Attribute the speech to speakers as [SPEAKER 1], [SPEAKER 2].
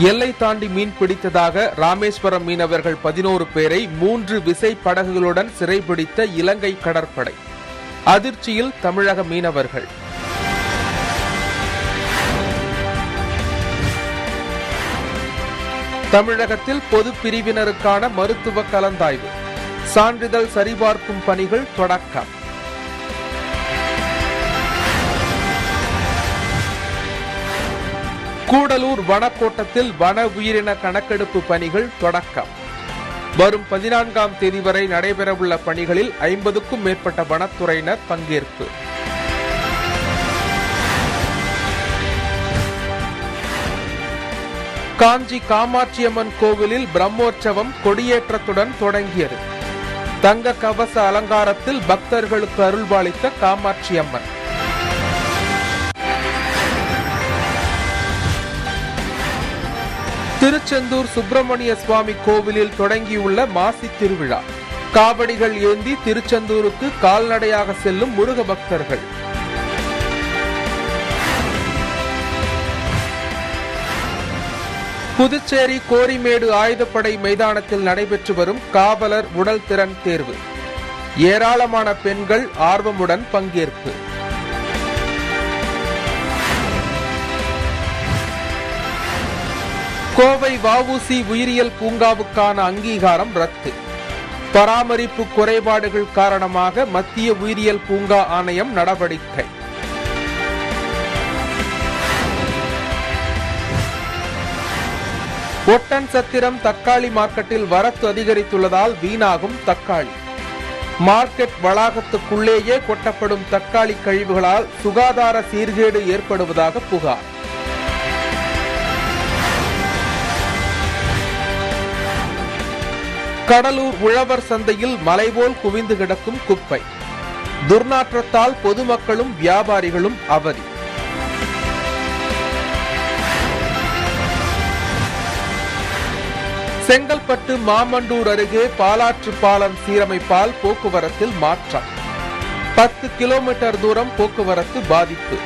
[SPEAKER 1] எல்லை தாண்டி மீன் பிடித்ததாக ராமேஸ்வரம் மீனவர்கள் பதினோரு பேரை மூன்று விசை படகுகளுடன் சிறைபிடித்த இலங்கை கடற்படை. அதிர்ச்சியில் தமிழக மீனவர்கள். தமிழகத்தில் பொது பிரிவினருக்கான மருத்துவ கலந்தாய்வு. சான்றிதழ் சரிபார்க்கும் பணிகள் தொடக்கம். கூடலூர் வனக்கோட்டத்தில் வன உயிரின கணக்கெடுப்பு பணிகள் தொடக்கம். வரும் பதினான்காம் தேதி வரை நடைபெறவுள்ள பணிகளில் ஐம்பதுக்கும் மேற்பட்ட வனத்துறையினர் பங்கேற்பு. காஞ்சி காமாட்சியம்மன் கோவிலில் பிரம்மோற்சவம் கொடியேற்றத்துடன் தொடங்கியது. தங்க கவச அலங்காரத்தில் பக்தர்களுக்கு அருள்பாலித்த காமாட்சியம்மன். திருச்செந்தூர் சுப்பிரமணிய சுவாமி கோவிலில் தொடங்கியுள்ள மாசி திருவிழா. காவடிகள் ஏந்தி திருச்செந்தூருக்கு கால்நடையாக செல்லும் முருக பக்தர்கள். புதுச்சேரி கோரிமேடு ஆயுதப்படை மைதானத்தில் நடைபெற்று வரும் காவலர் உடல் திறன் தேர்வு. ஏராளமான பெண்கள் ஆர்வமுடன் பங்கேற்பு. கோவை வஉசி உயிரியல் பூங்காவுக்கான அங்கீகாரம் ரத்து. பராமரிப்பு குறைபாடுகள் காரணமாக மத்திய உயிரியல் பூங்கா ஆணையம் நடவடிக்கை. ஒட்டன் சத்திரம் தக்காளி மார்க்கெட்டில் வரத்து அதிகரித்துள்ளதால் வீணாகும் தக்காளி. மார்க்கெட் வளாகத்துக்குள்ளேயே கொட்டப்படும் தக்காளி கழிவுகளால் சுகாதார சீர்கேடு ஏற்படுவதாக புகார். கடலூர் உழவர் சந்தையில் மலைபோல் குவிந்து கிடக்கும் குப்பை. துர்நாற்றத்தால் பொதுமக்களும் வியாபாரிகளும் அவதி. செங்கல்பட்டு மாமண்டூர் அருகே பாலாற்று பாலம் சீரமைப்பால் போக்குவரத்தில் மாற்றம். பத்து கிலோமீட்டர் தூரம் போக்குவரத்து பாதிப்பு.